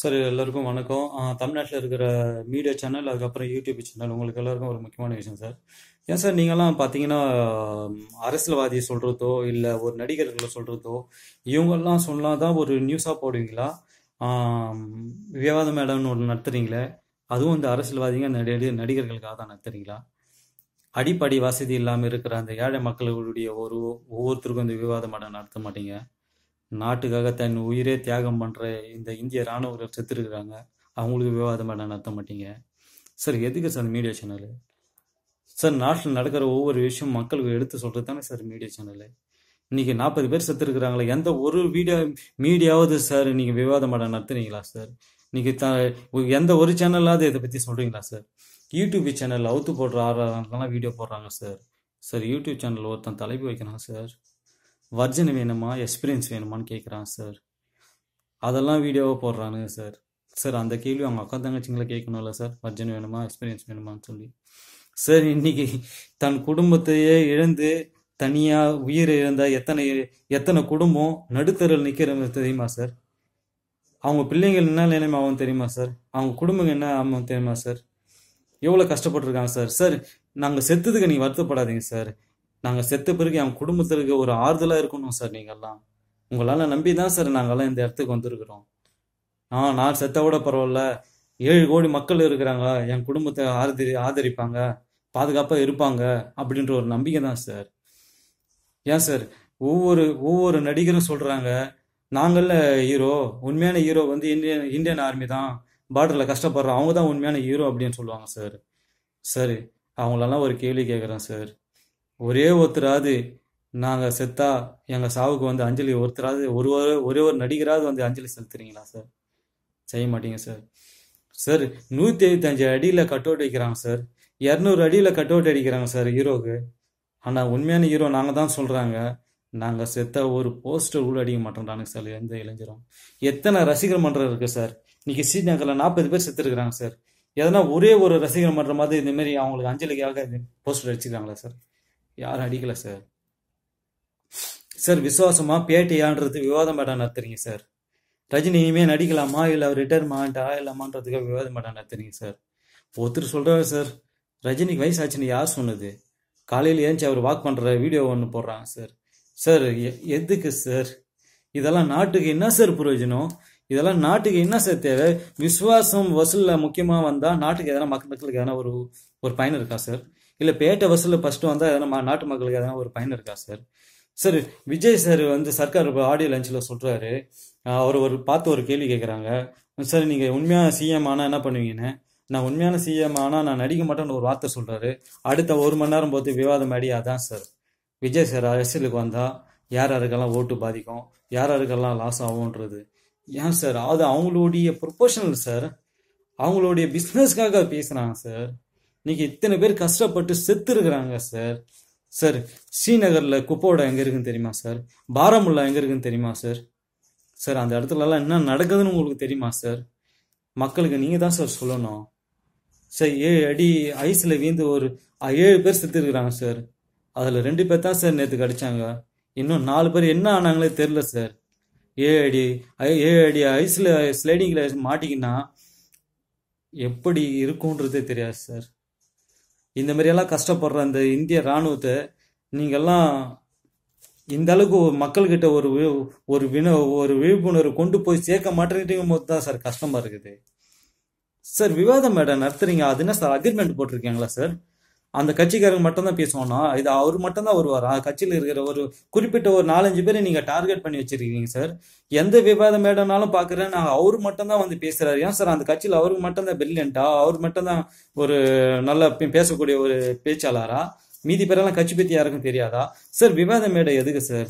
Sir எல்லாருக்கும் வணக்கம். தமிழ்நாட்டில் இருக்கிற மீடியா சேனல் அதுக்கப்புறம் யூடியூப் சேனல் உங்களுக்கு எல்லாருக்கும் ஒரு முக்கியமான விஷயம் சார் ஏன் சார் நீங்கள்லாம் பார்த்தீங்கன்னா அரசியல்வாதியை சொல்கிறதோ இல்லை ஒரு நடிகர்களை சொல்கிறதோ இவங்கெல்லாம் சொன்னால் தான் ஒரு நியூஸாக போடுவீங்களா? விவாத மேடம்னு ஒன்று நடத்துறீங்களே அதுவும் இந்த அரசியல்வாதிங்க நடி நடிகர்களுக்காக தான் நடத்துறீங்களா? அடிப்படை வசதி இல்லாமல் இருக்கிற அந்த ஏழை மக்களுடைய ஒரு ஒவ்வொருத்தருக்கும் இந்த விவாத மேடம் நடத்த மாட்டீங்க. நாட்டுக்காக தன் உயிரே தியாகம் பண்ணுற இந்த இந்திய இராணுவர்கள் செத்துருக்குறாங்க. அவங்களுக்கு விவாதம் பண்ண நடத்த மாட்டீங்க. சார் எதுக்கு சார் மீடியா சேனலு சார் நாட்டில் நடக்கிற ஒவ்வொரு விஷயம் மக்களுக்கு எடுத்து சொல்கிறது தானே சார் மீடியா சேனலு இன்னைக்கு நாற்பது பேர் செத்துருக்குறாங்களே எந்த ஒரு வீடியோ மீடியாவது சார் நீங்கள் விவாதம் பண்ண நடத்துனீங்களா சார் நீங்கள் த எந்த ஒரு சேனலாவது இதை பற்றி சொல்கிறீங்களா சார் யூடியூப் சேனல் அவுத்து போடுற ஆறாலாம் வீடியோ போடுறாங்க சார் சார் யூடியூப் சேனல் ஒருத்தன் தலைப்பு வைக்கிறான் சார் வர்ஜன் வேணுமா? எக்ஸ்பீரியன்ஸ் வேணுமான்னு கேட்குறான் சார் அதெல்லாம் வீடியோவாக போடுறானுங்க சார் சார் அந்த கேள்வி அவங்க அக்கா தங்கச்சிங்களை கேட்கணும்ல சார் வர்ஜன் வேணுமா? எக்ஸ்பீரியன்ஸ் வேணுமான்னு சொல்லி. சார் இன்னைக்கு தன் குடும்பத்தையே இழந்து தனியாக உயிர் இழந்த எத்தனை எத்தனை குடும்பம் நடுத்தரில் நிற்கிறது தெரியுமா சார் அவங்க பிள்ளைங்கள் என்ன நிலைமை ஆகும் தெரியுமா சார் அவங்க குடும்பங்கள் என்ன ஆகும் தெரியுமா சார் எவ்வளோ கஷ்டப்பட்டிருக்காங்க சார் சார் நாங்கள் செத்துதுக்கு நீங்கள் வருத்தப்படாதீங்க சார் நாங்கள் செத்த பிறகு என் குடும்பத்திற்கு ஒரு ஆறுதலாக இருக்கணும் சார் நீங்கள்லாம் உங்களால் நம்பி தான் சார் நாங்கள்லாம் இந்த இடத்துக்கு வந்திருக்கிறோம். ஆ நான் செத்த விட பரவாயில்ல. ஏழு கோடி மக்கள் இருக்கிறாங்க. என் குடும்பத்தை ஆதரி ஆதரிப்பாங்க. பாதுகாப்பாக இருப்பாங்க அப்படின்ற ஒரு நம்பிக்கை தான் சார். ஏன் சார்? ஒவ்வொரு ஒவ்வொரு நடிகரும் சொல்கிறாங்க நாங்கள்ல ஹீரோ உண்மையான ஹீரோ வந்து இந்தியன் இந்தியன் ஆர்மி தான். பார்டரில் கஷ்டப்படுறோம் அவங்க தான் உண்மையான ஹீரோ அப்படின்னு சொல்லுவாங்க சார். சரி அவங்களெல்லாம் ஒரு கேள்வி கேட்குறேன் சார். ஒரே ஒருத்தராவது நாங்கள் செத்தா எங்கள் சாவுக்கு வந்து அஞ்சலி ஒருத்தராவது ஒரு ஒரு ஒரே ஒரு நடிகராவது வந்து அஞ்சலி செலுத்துறீங்களா சார் செய்ய மாட்டீங்க சார் சார் நூற்றி எழுபத்தஞ்சு அடியில் கட் அவுட் வைக்கிறாங்க சார் இரநூறு அடியில் கட் அவுட் அடிக்கிறாங்க சார் ஹீரோக்கு ஆனால் உண்மையான ஹீரோ நாங்கள் தான் சொல்கிறாங்க நாங்கள் செத்த ஒரு போஸ்டர் கூட அடிக்க மாட்டோம்டானுங்க சார் எந்த இளைஞரும். எத்தனை ரசிகர் மன்றம் இருக்குது சார் இன்னைக்கு ஸ்ரீநகரில் நாற்பது பேர் செத்துருக்குறாங்க சார் எதனா ஒரே ஒரு ரசிகர் மன்றம் மாதிரி இந்தமாரி அவங்களுக்கு அஞ்சலிக்காக போஸ்டர் அடிச்சுக்கிறாங்களா சார் யாரும் அடிக்கலை சார் சார் விசுவாசமா? பேட்டையான்றது விவாதம் மேடம் நடத்துறீங்க சார் ரஜினி இனிமே நடிக்கலாமா இல்லை அவர் ரிட்டையர்மெண்ட் ஆகலாமான்றதுக்காக விவாதம் மேடம் நடத்துறீங்க சார் ஒருத்தர் சொல்கிறாரு சார் ரஜினிக்கு வயசு ஆச்சுன்னு யார் சொன்னது? காலையில் ஏஞ்சி அவர் வாக் பண்ணுற வீடியோ ஒன்று போடுறாங்க சார் சார் எ- எதுக்கு சார் இதெல்லாம் நாட்டுக்கு என்ன சார் பிரயோஜனம் இதெல்லாம் நாட்டுக்கு என்ன சார் தேவை? விசுவாசம் வசூலில் முக்கியமாக வந்தால் நாட்டுக்கு எதனா மக்கள் மக்களுக்கு எதனா ஒரு ஒரு பயன் இருக்கா சார் இல்லை பேட்டை வசூலில் ஃபஸ்ட்டு வந்தால் எதனா நாட்டு மக்களுக்கு எதனா ஒரு பயன் இருக்கா சார் சார் விஜய் சார் வந்து சர்க்கார் ஆடியோ லஞ்சில் சொல்கிறாரு அவர் ஒரு பார்த்து ஒரு கேள்வி கேட்குறாங்க சார் நீங்கள் உண்மையான சிஎம் ஆனால் என்ன பண்ணுவீங்கன்னு? நான் உண்மையான சிஎம் ஆனால் நான் நடிக்க மாட்டேன்னு ஒரு வார்த்தை சொல்கிறாரு அடுத்த ஒரு மணி நேரம் போது விவாதம் அடி அதான் சார் விஜய் சார் அரசியலுக்கு வந்தால் யார் யாருக்கெல்லாம் ஓட்டு பாதிக்கும்? யார் யாருக்கெல்லாம் லாஸ் ஆகும்ன்றது? ஏன் சார் அது அவங்களுடைய ப்ரொபோஷனல் சார் அவங்களுடைய பிஸ்னஸ்க்காக பேசுகிறாங்க சார் இன்னைக்கு இத்தனை பேர் கஷ்டப்பட்டு செத்து இருக்கிறாங்க சார். சார் ஸ்ரீநகரில் குப்போட எங்கே இருக்குன்னு தெரியுமா சார்? பாரமுல்லா எங்கே இருக்குன்னு தெரியுமா சார்? சார் அந்த இடத்துலலாம் என்ன நடக்குதுன்னு உங்களுக்கு தெரியுமா சார்? மக்களுக்கு நீங்கள் தான் சார் சொல்லணும். சார் ஏழு அடி ஐஸில் வீந்து ஒரு ஏழு பேர் செத்துருக்குறாங்க சார். அதில் ரெண்டு பேர் தான் சார் நேற்று கிடச்சாங்க. இன்னும் நாலு பேர் என்ன ஆனாங்களே தெரில சார். ஏழு அடி ஐ- ஏழு அடி ஐஸில் ஸ்லைடிங்கில் மாட்டிக்கினா எப்படி இருக்கும்ன்றதே தெரியாது சார். இந்த மாதிரியெல்லாம் கஷ்டப்படுற அந்த இந்திய இராணுவத்தை நீங்கள்லாம் இந்த அளவுக்கு மக்கள்கிட்ட ஒரு ஒரு வின ஒரு விழிப்புணர்வு கொண்டு போய் சேர்க்க மாட்டேங்கும் போது தான் சார் கஷ்டமாக இருக்குது. சார் விவாதம் மேடம் நடத்துறீங்க. அது என்ன சார் அக்ரிமெண்ட் போட்டிருக்கீங்களா சார்? அந்த கட்சிக்காரங்க மட்டும்தான் பேசுவோம்னா இது அவர் மட்டும்தான் வருவாரா? வருவார் கட்சியில் இருக்கிற ஒரு குறிப்பிட்ட ஒரு நாலஞ்சு பேரை நீங்கள் டார்கெட் பண்ணி வச்சிருக்கீங்க சார் எந்த விவாதம் மேடம்னாலும் பார்க்குறேன் நான் அவர் மட்டும்தான் வந்து பேசுகிறாரு ஏன் சார் அந்த கட்சியில் அவருக்கு மட்டும்தான் பிரில்லியண்டா அவர் மட்டும்தான் ஒரு நல்ல பேசக்கூடிய ஒரு பேச்சாளரா? மீதி பேரெல்லாம் கட்சி பற்றி யாருக்கும் தெரியாதா? சார் விவாத மேடை எதுக்கு சார்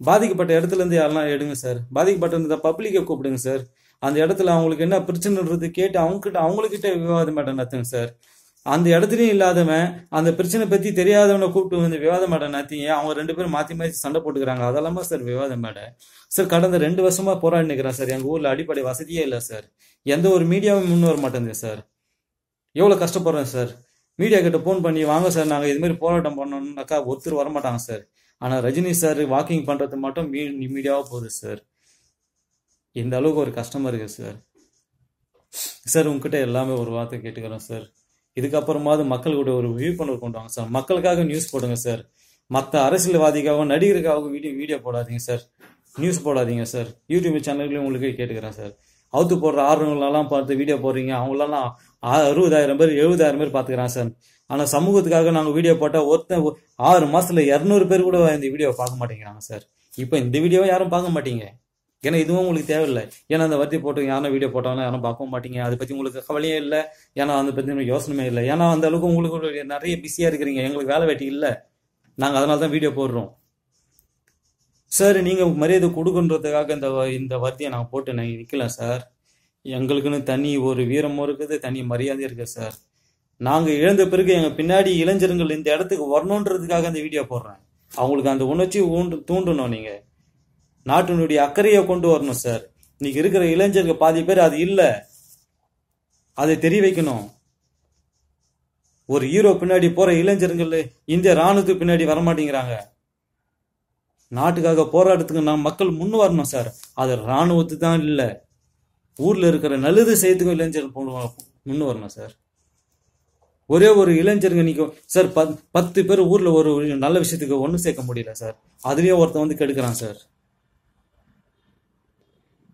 பாதிக்கப்பட்ட இடத்துல இருந்து யாரெல்லாம் எடுங்க சார் பாதிக்கப்பட்ட பப்ளிக்கை கூப்பிடுங்க சார் அந்த இடத்துல அவங்களுக்கு என்ன பிரச்சனைன்றது கேட்டு அவங்ககிட்ட அவங்களுக்கிட்ட அவங்கக்கிட்ட விவாத மேடை நடத்துங்க சார் அந்த இடத்துலயும் இல்லாதவன் அந்த பிரச்சனை பத்தி தெரியாதவனை கூப்பிட்டு வந்து விவாத மேடம் நடத்திங்க அவங்க ரெண்டு பேரும் மாத்தி மாத்தி சண்டை போட்டுக்கிறாங்க. அதெல்லாமா சார் விவாதம் மேடை சார் கடந்த ரெண்டு வருஷமா போராடி நிற்கிறேன் சார். எங்க ஊர்ல அடிப்படை வசதியே இல்லை சார். எந்த ஒரு மீடியாவும் முன் வர மாட்டேங்குது சார். எவ்வளோ கஷ்டப்படுறேன் சார். மீடியா கிட்ட ஃபோன் பண்ணி வாங்க சார் நாங்கள் இது மாதிரி போராட்டம் பண்ணோம்னாக்கா ஒருத்தர் வரமாட்டாங்க சார். ஆனால் ரஜினி சார் வாக்கிங் பண்ணுறது மட்டும் மீ மீடியாவாக போகுது சார். இந்த அளவுக்கு ஒரு கஷ்டமாக இருக்குது சார். சார் உங்ககிட்ட எல்லாமே ஒரு வார்த்தை கேட்டுக்கிறோம் சார். இதுக்கப்புறமாவது மக்களுடைய ஒரு விழிப்புணர்வு கொண்டு வாங்க சார். மக்களுக்காக நியூஸ் போடுங்க சார். மற்ற அரசியல்வாதிக்காகவும் நடிகருக்காகவும் வீடியோ வீடியோ போடாதீங்க சார். நியூஸ் போடாதீங்க சார். யூடியூப் சேனல்களையும் உங்களுக்கு கேட்டுக்கிறேன் சார். அவுத்து போடுற ஆர்வங்களெல்லாம் பார்த்து வீடியோ போடுறீங்க அவங்களெல்லாம் ஆ- அறுபதாயிரம் பேர் எழுபதாயிரம் பேர் பார்த்துக்கிறான் சார். ஆனால் சமூகத்துக்காக நாங்கள் வீடியோ போட்டால் ஒருத்தன் ஆறு மாதத்தில் இரநூறு பேர் கூட இந்த வீடியோவை பார்க்க மாட்டேங்கிறாங்க சார். இப்போ இந்த வீடியோவை யாரும் பார்க்க மாட்டீங்க. ஏன்னா இதுவும் உங்களுக்கு தேவையில்லை. ஏன்னா அந்த வர்த்தி போட்டு யாரும் வீடியோ போட்டாலும் யாரும் பார்க்கவும் மாட்டீங்க. அதை பற்றி உங்களுக்கு கவலையே இல்லை. ஏன்னா அதை பற்றி யோசனையே இல்லை. ஏன்னா அந்த அளவுக்கு உங்களுக்கு நிறைய பிஸியாக இருக்கிறீங்க. எங்களுக்கு வேலை வெட்டி இல்லை. நாங்கள் அதனால தான் வீடியோ போடுறோம். சார் நீங்கள் மரியாதை கொடுக்குன்றதுக்காக இந்த வ- இந்த வர்த்தியை நாங்கள் போட்டு நான் நிற்கலாம் சார் எங்களுக்குன்னு தனி ஒரு வீரமும் இருக்குது தனி மரியாதை இருக்குது சார் நாங்கள் இழந்த பிறகு எங்கள் பின்னாடி இளைஞர்கள் இந்த இடத்துக்கு வரணுன்றதுக்காக இந்த வீடியோ போடுறேன். அவங்களுக்கு அந்த உணர்ச்சி ஊண்டு தூண்டணும் நீங்கள் நாட்டினுடைய அக்கறையை கொண்டு வரணும் சார். இன்னைக்கு இருக்கிற இளைஞர்கள் பாதி பேர் அது இல்லை. அதை தெரிய வைக்கணும். ஒரு ஹீரோ பின்னாடி போற இளைஞர்கள் இந்திய ராணுவத்துக்கு பின்னாடி வரமாட்டேங்கிறாங்க. நாட்டுக்காக போராட்டத்துக்கு நாம் மக்கள் முன் வரணும் சார். அது ராணுவத்துக்கு தான் இல்லை. ஊர்ல இருக்கிற நல்லது செய்யறதுக்கும் இளைஞர்கள் போன- முன் வரணும் சார். ஒரே ஒரு இளைஞருங்க நீங்க சார் பத் பத்து பேர் ஊர்ல ஒரு நல்ல விஷயத்துக்கு ஒன்றும் சேர்க்க முடியல சார். அதுலயே ஒருத்தன் வந்து கெடுக்கிறான் சார்.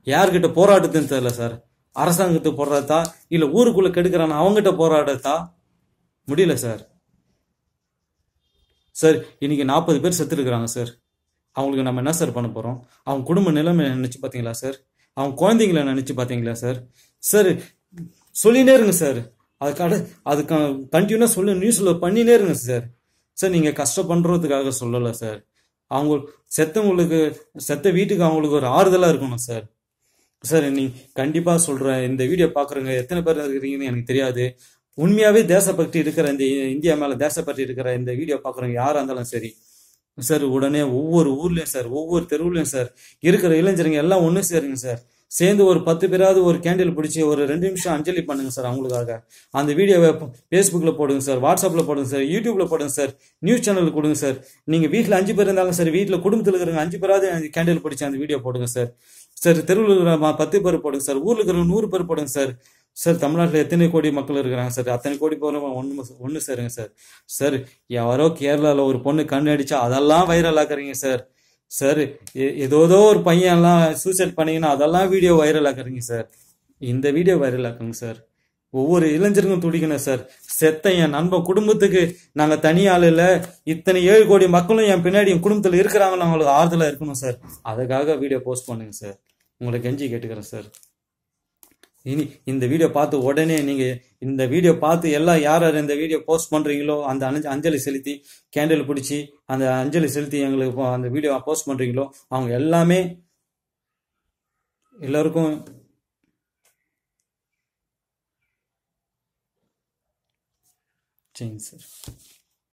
யார்கிட்ட போராடுதுன்னு தெரியல சார். அரசாங்கத்தை போராடத்தா இல்லை ஊருக்குள்ளே கெடுக்கிறான்? அவங்ககிட்ட போராடத்தா முடியல சார். சார் இன்னைக்கு நாற்பது பேர் செத்துருக்குறாங்க சார். அவங்களுக்கு நம்ம என்ன சார் பண்ண போகிறோம் அவங்க குடும்ப நிலைமை நினச்சி பார்த்தீங்களா சார்? அவங்க குழந்தைங்கள நினச்சி பார்த்தீங்களா சார்? சார் சொல்லினே இருங்க சார். அதுக்காக அதுக்கான கண்டினியூனா சொல்லு நியூஸில் பண்ணினே இருங்க சார். சார் நீங்க கஷ்டப்படுறதுக்காக சொல்லலை சார். அவங்க செத்தவங்களுக்கு செத்த வீட்டுக்கு அவங்களுக்கு ஒரு ஆறுதலாக இருக்கணும் சார். சார் நீ கண்டிப்பாக சொல்கிறேன் இந்த வீடியோ பார்க்குறவங்க எத்தனை பேர் இருக்கிறீங்கன்னு எனக்கு தெரியாது. உண்மையாகவே தேசப்பக்தி இருக்கிற இந்த இந்தியா மேலே தேசப்பக்தி இருக்கிற இந்த வீடியோ பார்க்குறவங்க யாராக இருந்தாலும் சரி சார் உடனே ஒவ்வொரு ஊர்லேயும் சார் ஒவ்வொரு தெருவுலையும் சார் இருக்கிற இளைஞருங்க எல்லாம் ஒன்றும் சேருங்க சார் சேர்ந்து ஒரு பத்து பேராவது ஒரு கேண்டில் பிடிச்சி ஒரு ரெண்டு நிமிஷம் அஞ்சலி பண்ணுங்க சார் அவங்களுக்காக. அந்த வீடியோவை ஃபேஸ்புக்கில் போடுங்க சார் வாட்ஸ்அப்பில் போடுங்க சார் யூடியூப்ல போடுங்க சார் நியூஸ் சேனலில் கொடுங்க சார். நீங்கள் வீட்டில் அஞ்சு பேர் இருந்தாலும் சார் வீட்டில் குடும்பத்தில் இருக்கிறவங்க அஞ்சு பேராவது கேண்டில் பிடிச்சி அந்த வீடியோ போடுங்க சார். சார் தெருவில் இருக்கிற பத்து பேர் போடுங்க சார் ஊரில் இருக்கிற நூறு பேர் போடுங்க சார். சார் தமிழ்நாட்டில் எத்தனை கோடி மக்கள் இருக்கிறாங்க சார்? அத்தனை கோடி பேர் ஒன்று ஒன்று சேருங்க சார். சார் யாரோ கேரளாவில் ஒரு பொண்ணு கண் அடிச்சா அதெல்லாம் வைரல் ஆக்குறீங்க சார். சார் எ- ஏதோதோ ஒரு பையன்லாம் சூசைட் பண்ணிங்கன்னா அதெல்லாம் வீடியோ வைரல் ஆக்குறீங்க சார். இந்த வீடியோ வைரல் ஆக்குங்க சார். ஒவ்வொரு இளைஞருக்கும் துடிக்கணும் சார். செத்த என் நண்பன் குடும்பத்துக்கு நாங்கள் தனி ஆள் இத்தனை ஏழு கோடி மக்களும் என் பின்னாடி என் குடும்பத்தில் இருக்கிறாங்கன்னு அவங்களுக்கு ஆறுதலாக இருக்கணும் சார். அதுக்காக வீடியோ போஸ்ட் பண்ணுங்க சார். உங்களை கெஞ்சி கேட்டுக்கிறேன் சார். இனி இந்த வீடியோ பார்த்து உடனே நீங்கள் இந்த வீடியோ பார்த்து எல்லாம் யார் யார் இந்த வீடியோ போஸ்ட் பண்ணுறீங்களோ அந்த அஞ்ச- அஞ்சலி செலுத்தி கேண்டில் பிடிச்சி அந்த அஞ்சலி செலுத்தி எங்களுக்கு அந்த வீடியோ போஸ்ட் பண்ணுறீங்களோ அவங்க எல்லாமே எல்லோருக்கும் சரிங்க சார்.